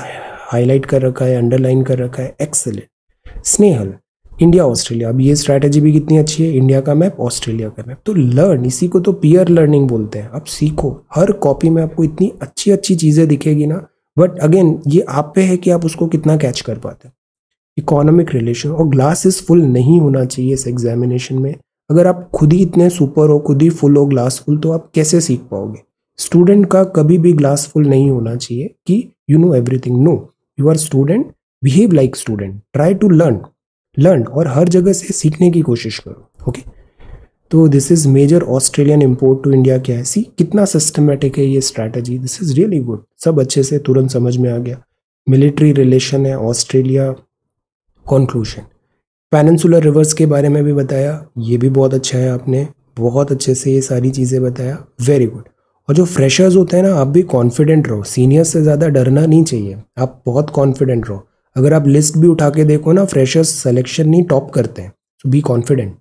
highlight कर रखा है अंडरलाइन कर रखा है। एक्सेलेंट स्नेहल इंडिया ऑस्ट्रेलिया अब ये स्ट्रैटेजी भी कितनी अच्छी है? इंडिया का मैप ऑस्ट्रेलिया का मैप तो लर्न इसी को तो पियर लर्निंग बोलते हैं। अब सीखो। हर कॉपी में आपको इतनी अच्छी अच्छी चीज़ें दिखेगी ना। बट अगेन ये आप पे है कि आप उसको कितना कैच कर पाते हैं। इकोनॉमिक रिलेशन और ग्लासेस फुल नहीं होना चाहिए इस एग्जामिनेशन में। अगर आप खुद ही इतने सुपर हो, खुद ही फुल हो ग्लास फुल तो आप कैसे सीख पाओगे? स्टूडेंट का कभी भी ग्लास फुल नहीं होना चाहिए कि you know everything no you are student behave like student try to learn learn और हर जगह से सीखने की कोशिश करो ओके तो this is major Australian import to India क्या है? सी कितना सिस्टमेटिक है ये strategy this is really good सब अच्छे से तुरंत समझ में आ गया। मिलिट्री रिलेशन है ऑस्ट्रेलिया कॉन्क्लूशन पेनसुलर रिवर्स के बारे में भी बताया, ये भी बहुत अच्छा है आपने। बहुत अच्छे से ये सारी चीज़ें बताया। वेरी गुड और जो फ्रेशर्स होते हैं ना, आप भी कॉन्फिडेंट रहो। सीनियर्स से ज़्यादा डरना नहीं चाहिए। आप बहुत कॉन्फिडेंट रहो। अगर आप लिस्ट भी उठा के देखो ना फ्रेशर्स सेलेक्शन नहीं टॉप करते हैं तो बी कॉन्फिडेंट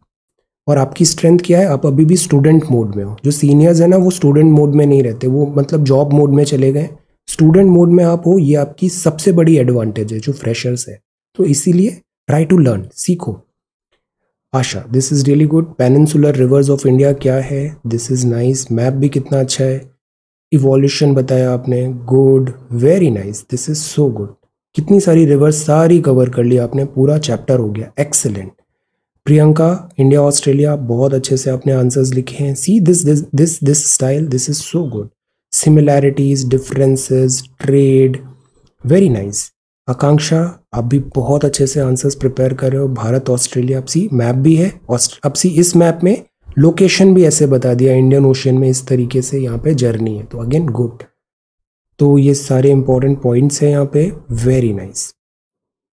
और आपकी स्ट्रेंथ क्या है? आप अभी भी स्टूडेंट मोड में हो। जो सीनियर्स हैं ना, वो स्टूडेंट मोड में नहीं रहते, वो मतलब जॉब मोड में चले गए। स्टूडेंट मोड में आप हो, ये आपकी सबसे बड़ी एडवांटेज है, जो फ्रेशर्स है। तो इसीलिए ट्राई टू लर्न सीखो। Asha this is really good peninsular rivers of India क्या है? दिस इज़ नाइस मैप भी कितना अच्छा है। इवोल्यूशन बताया आपने। Good very nice this is so good कितनी सारी रिवर्स सारी कवर कर ली आपने, पूरा चैप्टर हो गया। एक्सेलेंट प्रियंका इंडिया ऑस्ट्रेलिया बहुत अच्छे से आपने आंसर्स लिखे हैं। See this this this this style this is so good similarities differences trade very nice Akanksha, आप भी बहुत अच्छे से आंसर्स प्रिपेयर कर रहे हो। भारत ऑस्ट्रेलिया अब सी मैप भी है। अब सी इस मैप में लोकेशन भी ऐसे बता दिया। इंडियन ओशियन में इस तरीके से यहाँ पे जर्नी है। तो अगेन गुड तो ये सारे इंपॉर्टेंट पॉइंट्स हैं यहाँ पे. वेरी नाइस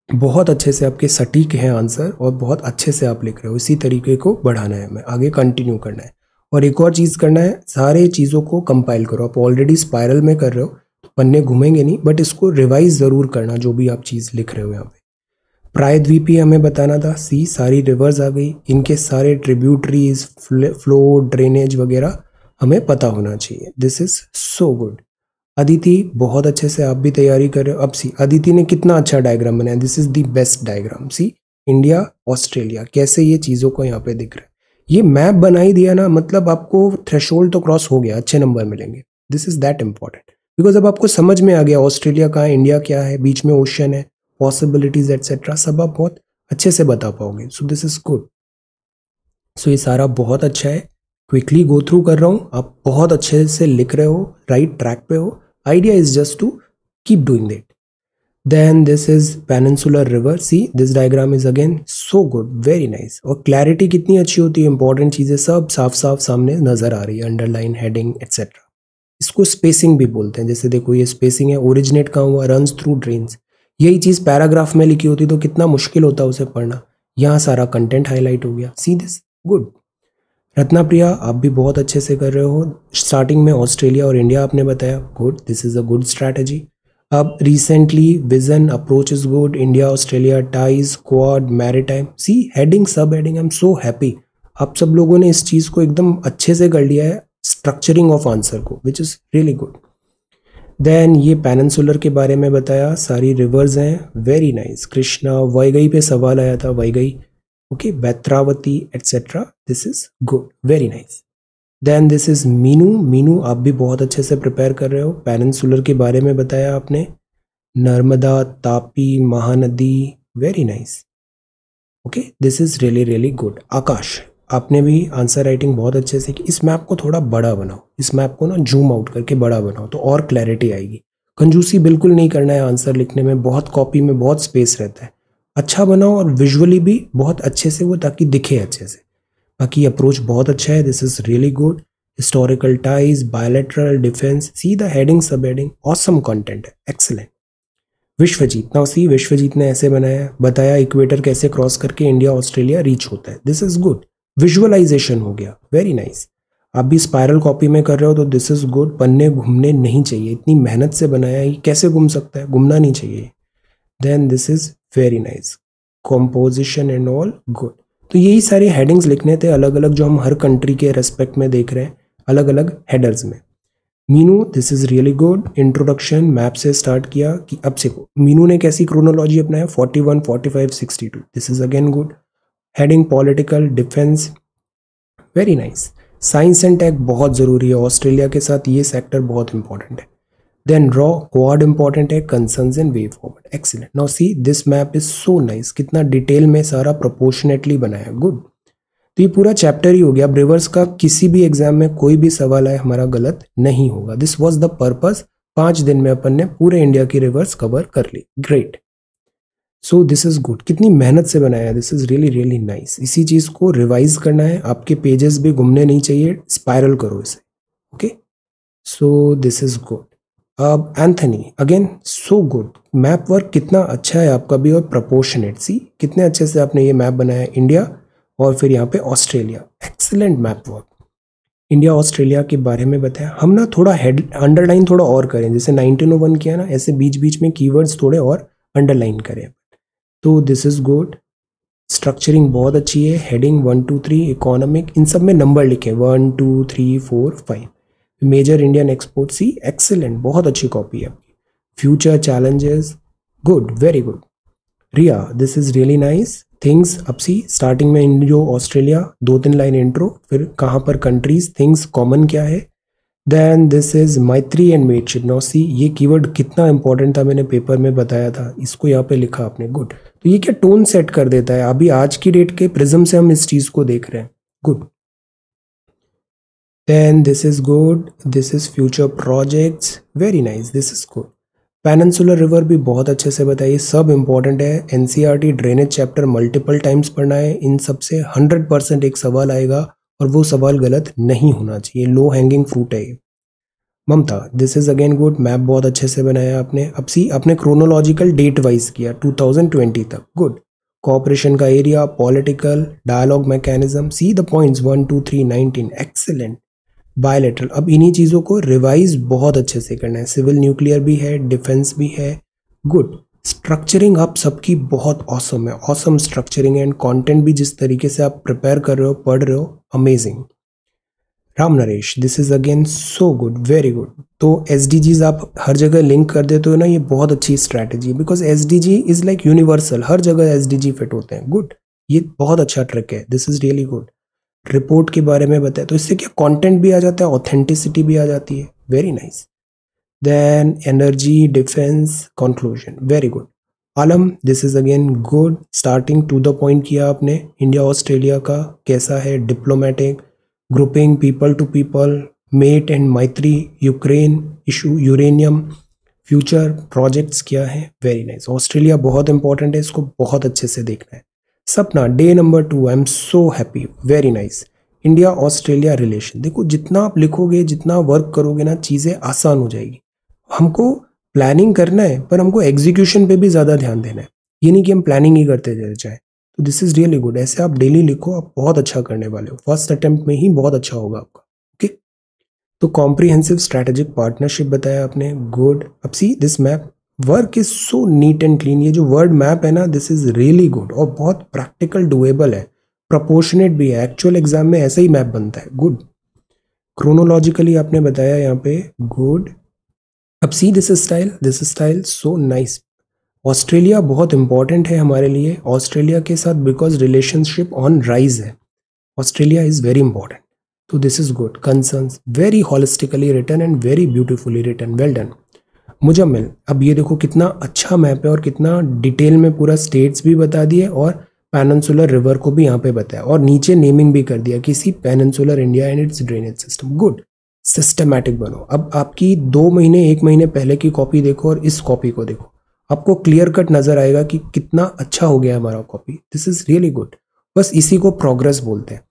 बहुत अच्छे से आपके सटीक हैं आंसर और बहुत अच्छे से आप लिख रहे हो. इसी तरीके को बढ़ाना है हमें. आगे कंटिन्यू करना है. और एक और चीज़ करना है. सारे चीज़ों को कंपाइल करो. आप ऑलरेडी स्पायरल में कर रहे हो. तो पन्ने घूमेंगे नहीं बट इसको रिवाइज ज़रूर करना जो भी आप चीज़ लिख रहे हो यहाँ पे. प्रायद्वीपी हमें बताना था. सी सारी रिवर्स आ गई. इनके सारे ट्रिब्यूटरीज फ्लो ड्रेनेज वगैरह हमें पता होना चाहिए. This is so good Aditi, बहुत अच्छे से आप भी तैयारी कर रहे हो। अब सी, अदिति ने कितना अच्छा डायग्राम बनाया। This is the best diagram see India Australia कैसे ये चीज़ों को यहाँ पे दिख रहा है। ये मैप बना ही दिया ना मतलब आपको थ्रेश तो क्रॉस हो गया, अच्छे नंबर मिलेंगे। This is that important because अब आपको समझ में आ गया ऑस्ट्रेलिया कहाँ है इंडिया क्या है, बीच में ओशन है पॉसिबिलिटीज एट्सेट्रा सब आप बहुत अच्छे से बता पाओगे। So this is good so ये सारा बहुत अच्छा है। क्विकली गो थ्रू कर रहा हूँ। आप बहुत अच्छे से लिख रहे हो राइट ट्रैक पे हो। Idea is just to keep doing that. Then this is peninsular river. See, this diagram is again so good, very nice. और clarity कितनी अच्छी होती है इंपॉर्टेंट चीज़ें सब साफ़ साफ़ सामने नज़र आ रही है अंडरलाइन हेडिंग एक्सेट्रा इसको स्पेसिंग भी बोलते हैं, जैसे देखो ये स्पेसिंग है ओरिजिनेट कहाँ हुआ रन थ्रू ड्रेन्स यही चीज़ पैराग्राफ में लिखी होती तो कितना मुश्किल होता उसे पढ़ना। यहाँ सारा कंटेंट हाईलाइट हो गया। See this good Ratna Priya आप भी बहुत अच्छे से कर रहे हो। स्टार्टिंग में ऑस्ट्रेलिया और इंडिया आपने बताया। Good this is a good strategy अब recently vision approach is good India Australia ties Quad maritime see heading sub heading I am so happy आप सब लोगों ने इस चीज़ को एकदम अच्छे से कर लिया है स्ट्रक्चरिंग ऑफ़ आंसर को which is really good then ये पैनसुलर के बारे में बताया। सारी रिवर्स हैं। वेरी नाइस कृष्णा वैगई पे सवाल आया था Vaigai okay Betravati etc this is good, very nice. Then this is Meenu Meenu आप भी बहुत अच्छे से प्रिपेयर कर रहे हो। पेनसुलर के बारे में बताया आपने। Narmada, Tapi, Mahanadi very nice okay this is really really good Akash, आपने भी आंसर राइटिंग बहुत अच्छे से की। इस मैप को थोड़ा बड़ा बनाओ। इस मैप को ना जूम आउट करके बड़ा बनाओ तो और क्लैरिटी आएगी। कंजूसी बिल्कुल नहीं करना है आंसर लिखने में। बहुत कॉपी में बहुत स्पेस रहता है। अच्छा बनाओ और विजुअली भी बहुत अच्छे से वो, ताकि दिखे अच्छे से। बाकी अप्रोच बहुत अच्छा है। This is really good historical ties bilateral defence see heading subheading awesome content है। एक्सलेंट विश्वजीत ना सी विश्वजीत ने ऐसे बनाया बताया इक्वेटर कैसे क्रॉस करके इंडिया ऑस्ट्रेलिया रीच होता है। दिस इज़ गुड विजुअलाइजेशन हो गया। Very nice nice. आप भी स्पायरल कॉपी में कर रहे हो तो दिस इज़ गुड पन्ने घूमने नहीं चाहिए। इतनी मेहनत से बनाया ये कैसे घूम सकता है? घूमना नहीं चाहिए। Then this is very nice composition and all good तो यही सारे हेडिंग्स लिखने थे अलग अलग जो हम हर कंट्री के रेस्पेक्ट में देख रहे हैं अलग अलग हेडर्स में। Meenu this is really good introduction map से स्टार्ट किया कि अब से मीनू ने कैसी क्रोनोलॉजी अपनाया? 41, 45, 62 this is again good heading political defence very nice science and tech बहुत ज़रूरी है। ऑस्ट्रेलिया के साथ ये सेक्टर बहुत इंपॉर्टेंट है। देन रॉ क्वाड इंपॉर्टेंट है concern and way forward excellent now see this map is so nice कितना डिटेल में सारा प्रोपोर्शनेटली बनाया गुड तो ये पूरा चैप्टर ही हो गया। अब रिवर्स का किसी भी एग्ज़ाम में कोई भी सवाल आए, हमारा गलत नहीं होगा। दिस वॉज़ द पर्पज पाँच दिन में अपन ने पूरे इंडिया की रिवर्स कवर कर ली। Great so this is good कितनी मेहनत से बनाया this is really really nice इसी चीज़ को रिवाइज करना है। आपके पेजेस भी घूमने नहीं चाहिए। स्पायरल करो इसे। Okay so this is good Anthony again so good map work कितना अच्छा है आपका भी और प्रपोर्शनेट सी कितने अच्छे से आपने ये मैप बनाया इंडिया और फिर यहाँ पे Australia excellent map work India Australia के बारे में बताया. हम ना थोड़ा हेड अंडरलाइन थोड़ा और करें. जैसे 1901 किया ना, ऐसे बीच बीच में कीवर्ड्स थोड़े और अंडरलाइन करें. तो दिस इज़ गुड स्ट्रक्चरिंग बहुत अच्छी है. Heading one two three economic इन सब में नंबर लिखे. One two three four five major Indian export see excellent बहुत अच्छी कॉपी है। आपकी future challenges good very good Riya this is really nice things अब सी स्टार्टिंग में इंडियो ऑस्ट्रेलिया दो तीन लाइन इंट्रो फिर कहाँ पर कंट्रीज़ थिंग्स कॉमन क्या है? Then this is Maitri and now see ये कीवर्ड कितना इंपॉर्टेंट था मैंने पेपर में बताया था। इसको यहाँ पे लिखा आपने गुड तो ये क्या टोन सेट कर देता है? अभी आज की डेट के प्रिज्म से हम इस चीज़ को देख रहे हैं। Good then this is good. This is future projects. Very nice. This is good. Peninsular river भी बहुत अच्छे से बताइए। सब इंपॉर्टेंट है। NCERT drainage chapter multiple times पढ़ना है। इन सबसे हंड्रेड परसेंट एक सवाल आएगा और वो सवाल गलत नहीं होना चाहिए। लो हैंगिंग फ्रूट है ये। Mamta this is again good map बहुत अच्छे से बनाया आपने। अब सी, आपने क्रोनोलॉजिकल डेट वाइज किया। 2020 तक। गुड कॉपरेशन का area political dialogue mechanism see the points one two three nineteen excellent bilateral अब इन्हीं चीज़ों को रिवाइज बहुत अच्छे से करना है। सिविल न्यूक्लियर भी है डिफेंस भी है। गुड स्ट्रक्चरिंग आप सबकी बहुत औसम है। औसम स्ट्रक्चरिंग एंड कंटेंट भी जिस तरीके से आप प्रिपेयर कर रहे हो, पढ़ रहे हो amazing Ram Naresh this is again so good very good तो एस आप हर जगह लिंक कर देते हो ना, ये बहुत अच्छी स्ट्रैटेजी है। Because S D G is like universal हर जगह एस डी जी फिट होते हैं। गुड ये बहुत अच्छा ट्रिक है। This is really good report के बारे में बताया तो इससे क्या कंटेंट भी आ जाता है ऑथेंटिसिटी भी आ जाती है। Very nice then energy defence conclusion very good Alam this is again good starting to the point किया आपने इंडिया ऑस्ट्रेलिया का कैसा है diplomatic grouping people to people mate and Maitri Ukraine issue uranium future projects क्या है? Very nice Australia बहुत important है, इसको बहुत अच्छे से देखना है। Sapna day number two I am so happy very nice India Australia relation देखो, जितना आप लिखोगे, जितना वर्क करोगे ना, चीज़ें आसान हो जाएगी। हमको प्लानिंग करना है, पर हमको एग्जीक्यूशन पे भी ज़्यादा ध्यान देना है। ये नहीं कि हम प्लानिंग ही करते जाए। तो दिस इज़ रियली गुड ऐसे आप डेली लिखो, आप बहुत अच्छा करने वाले हो। फ़र्स्ट अटेम्प्ट में ही बहुत अच्छा होगा आपका। ओके तो कॉम्प्रीहेंसिव स्ट्रैटेजिक पार्टनरशिप बताया आपने। गुड अब see this map work is so neat and clean ये जो वर्ड मैप है ना दिस इज़ रियली गुड और बहुत प्रैक्टिकल डुएबल है। प्रपोर्शनेट भी है। एक्चुअल एग्ज़ाम में ऐसा ही मैप बनता है। गुड क्रोनोलॉजिकली आपने बताया यहाँ पे गुड अब see this style this style so nice Australia बहुत इंपॉर्टेंट है हमारे लिए। ऑस्ट्रेलिया के साथ बिकॉज़ रिलेशनशिप ऑन राइज है। ऑस्ट्रेलिया इज़ वेरी इंपॉर्टेंट तो this is good concern very holistically written and very beautifully written well done Muzammil. अब ये देखो कितना अच्छा मैप है और कितना डिटेल में पूरा स्टेट्स भी बता दिए और पेनसुलर रिवर को भी यहाँ पे बताया और नीचे नेमिंग भी कर दिया किसी peninsular India and its drainage system. Good. Systematic बनो। अब आपकी दो महीने, एक महीने पहले की कॉपी देखो और इस कॉपी को देखो। आपको क्लियर कट नज़र आएगा कि कितना अच्छा हो गया हमारा copy. This is really good बस इसी को प्रोग्रेस बोलते हैं।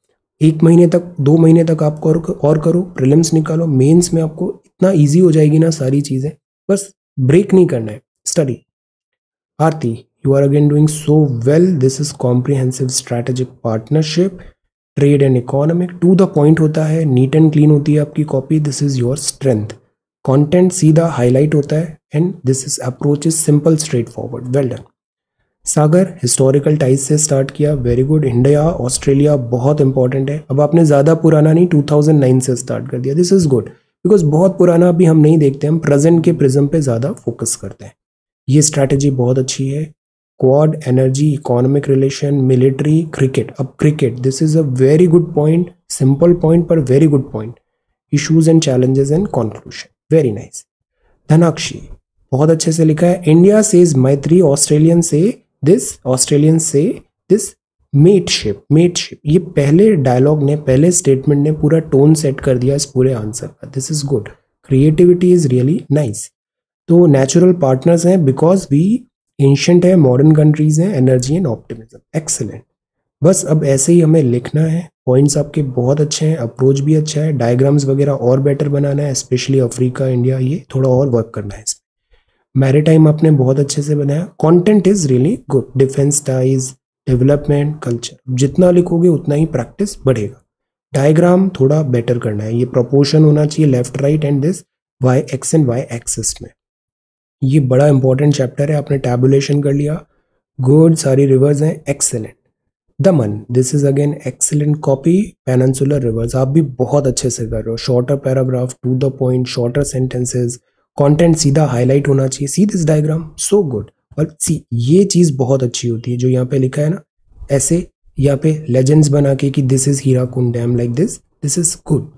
एक महीने तक, दो महीने तक आपको और करो प्रिलिम्स निकालो। मेंस में आपको इतना इजी हो जाएगी ना सारी चीज़ें। बस ब्रेक नहीं करना है study Aarti you are again doing so well this is comprehensive strategic partnership trade and economic to the point होता है नीट एंड क्लीन होती है आपकी copy this is your strength content सीधा हाईलाइट होता है and this is approach is simple straightforward well done Sagar historical ties से start किया. वेरी गुड इंडिया ऑस्ट्रेलिया बहुत इंपॉर्टेंट है. अब आपने ज़्यादा पुराना नहीं 2009 से स्टार्ट कर दिया. दिस इज़ गुड बिकॉज़ बहुत पुराना अभी हम नहीं देखते, हम प्रेजेंट के प्रिज्म पे ज़्यादा फोकस करते हैं। ये स्ट्रैटेजी बहुत अच्छी है। Quad energy economic relation military cricket अब cricket this is a very good point simple point पर very good point issues and challenges and conclusion very nice Dhanakshi, बहुत अच्छे से लिखा है। इंडिया सेज मैत्री ऑस्ट्रेलियन से दिस ऑस्ट्रेलियन से this mateship mateship ये पहले डायलॉग ने, पहले स्टेटमेंट ने पूरा टोन सेट कर दिया इस पूरे आंसर का this is good creativity is really nice तो नेचुरल पार्टनर्स हैं बिकॉज़ वी एंशंट है मॉडर्न कंट्रीज़ हैं एनर्जी एंड ऑप्टिमिज्म एक्सेलेंट बस अब ऐसे ही हमें लिखना है. पॉइंट्स आपके बहुत अच्छे हैं अप्रोच भी अच्छा है डायग्राम्स वगैरह और बेटर बनाना है स्पेशली अफ्रीका इंडिया ये थोड़ा और वर्क करना है इसमें. मैरिटाइम आपने बहुत अच्छे से बनाया. Content is really good defence ties development, culture. जितना लिखोगे उतना ही प्रैक्टिस बढ़ेगा। डायग्राम थोड़ा बेटर करना है। ये प्रोपोर्शन होना चाहिए left right and this Y X and Y axis में। ये बड़ा इंपॉर्टेंट चैप्टर है। आपने टैबुलेशन कर लिया। गुड सारी रिवर्स हैं। Excellent Daman this is again excellent copy peninsular rivers आप भी बहुत अच्छे से कर रहे हो। Shorter paragraph to the point shorter sentences content सीधा हाईलाइट होना चाहिए। See this diagram so good और सी ये चीज़ बहुत अच्छी होती है जो यहाँ पे लिखा है ना ऐसे यहाँ पे लेजेंड्स बना के कि this is Hirakud dam like this this is good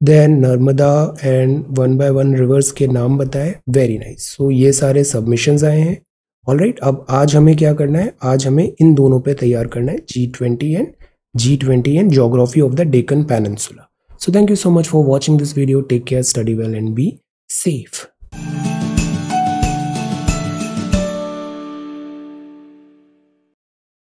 then Narmada and one by one rivers के नाम बताए वेरी नाइस सो ये सारे सबमिशंस आए हैं। ऑल राइट right, अब आज हमें क्या करना है? आज हमें इन दोनों पे तैयार करना है G twenty and G twenty and geography of the Deccan peninsula so thank you so much for watching this video take care study well and be safe.